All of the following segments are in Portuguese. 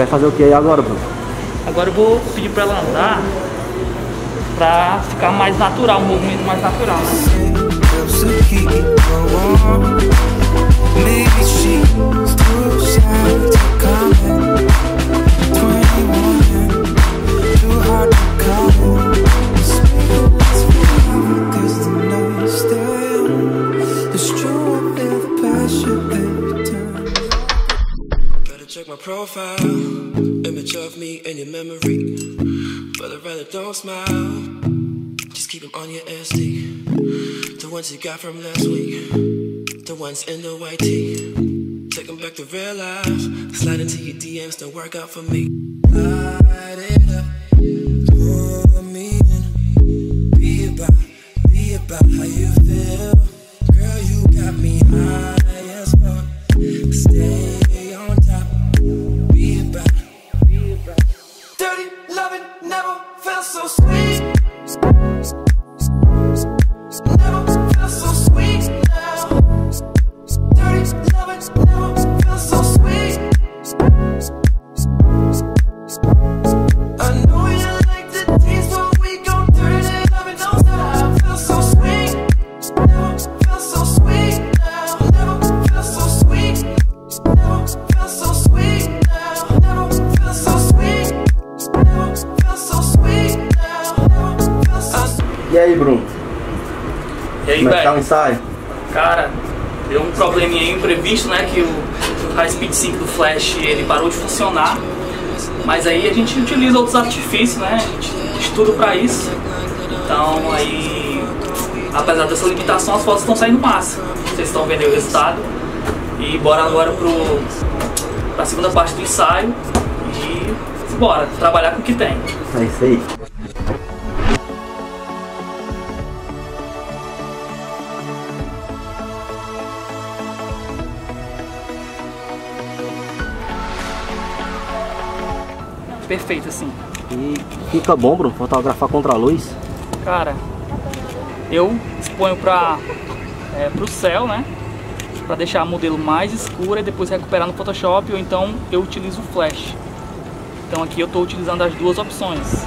vai fazer o que aí agora, Bruno? Agora eu vou pedir pra ela andar pra ficar mais natural, um movimento mais natural, né? Helps to keep me warm. Maybe she's too shy to comment. 21, too hard to call it. It's forever 'cause the night's still young. It's true, I feel the passion every time. Gotta check my profile, memory. But I'd rather don't smile, just keep them on your SD. The ones you got from last week, the ones in the white tee. Take them back to real life, slide into your DMs, don't work out for me. So sweet. E aí, Bruno? E aí, Como é que tá o ensaio? Cara, deu um probleminha aí imprevisto, né? Que o High Speed 5 do Flash ele parou de funcionar. Mas aí a gente utiliza outros artifícios, né? A gente estuda pra isso. Então aí, apesar dessa limitação, as fotos estão saindo massa. Vocês estão vendo aí o resultado. E bora agora pro, pra segunda parte do ensaio. E bora, trabalhar com o que tem. É isso aí. Perfeito assim. E fica bom, Bruno, fotografar contra a luz. Cara, eu exponho para é, pro céu, né? Para deixar a modelo mais escura e depois recuperar no Photoshop ou então eu utilizo o flash. Então aqui eu estou utilizando as duas opções.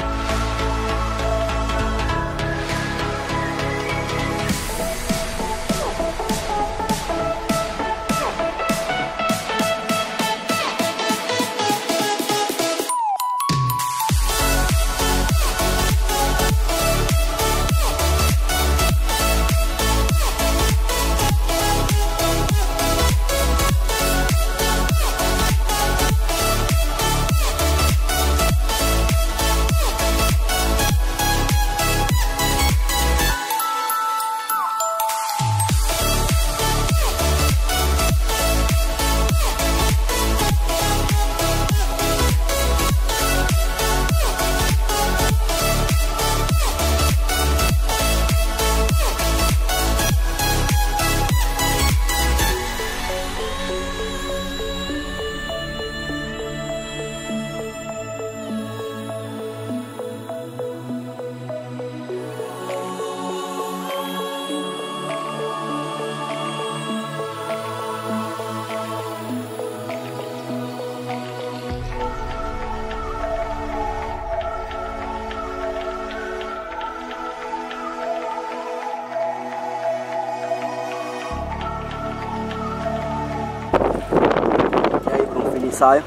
Ensaio.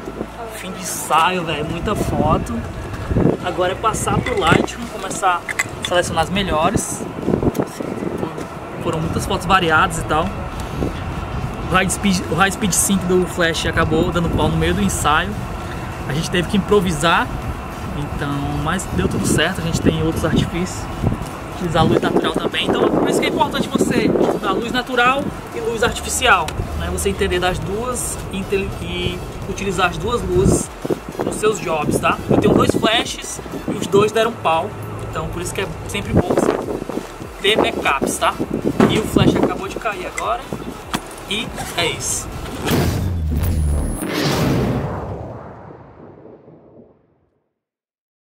Fim de ensaio, velho, muita foto. Agora é passar pro Lightroom, começar a selecionar as melhores. Foram muitas fotos variadas e tal. O High Speed, o High Speed 5 do Flash acabou dando pau no meio do ensaio. A gente teve que improvisar, então, mas deu tudo certo. A gente tem outros artifícios, utilizar luz natural também. Então, por isso que é importante você estudar luz natural e luz artificial, né? Você entender das duas e, utilizar as duas luzes nos seus jobs, tá? Eu tenho dois flashes e os dois deram pau, então por isso que é sempre bom você ter backups, tá? E o flash acabou de cair agora. E é isso.